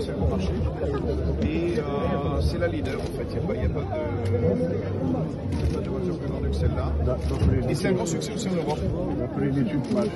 c'est un qui bon marché. Et euh, c'est la leader en fait, il n'y a, pas de, voiture plus grande que celle-là. Et c'est un grand succès aussi en Europe. D'après l'étude marché,